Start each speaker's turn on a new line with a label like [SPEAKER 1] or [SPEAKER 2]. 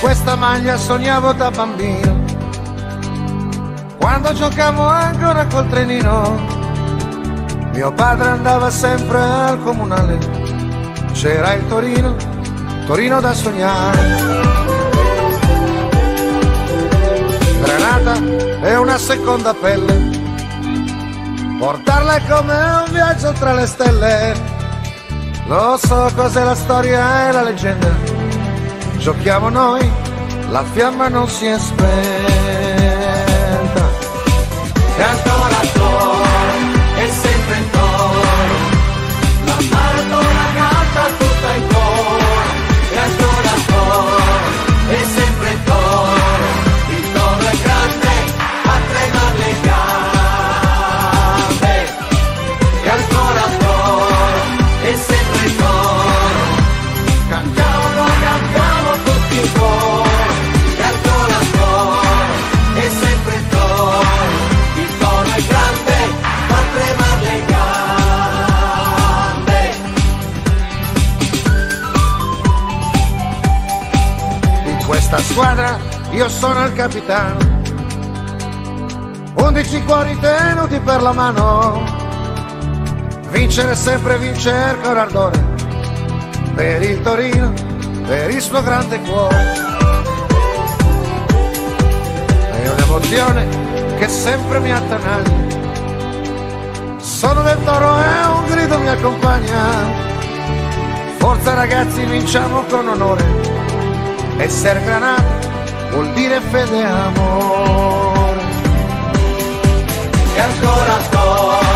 [SPEAKER 1] questa maglia sognavo da bambino. Quando giocavo ancora col trenino, mio padre andava sempre al comunale. C'era il Torino, Torino da sognare. Granata è una seconda pelle. Portarla è come un viaggio tra le stelle. Lo so cos'è la storia e la leggenda. Giochiamo noi, la fiamma non si è spenta. Questa squadra io sono il capitano. Undici cuori tenuti per la mano. Vincere sempre vincer con ardore. Per il Torino, per il suo grande cuore. È un'emozione che sempre mi attanaglia. Sono del toro e un grido mi accompagna. Forza ragazzi, vinciamo con onore. Essere granata vuol dire fede e amore.
[SPEAKER 2] E ancora toro,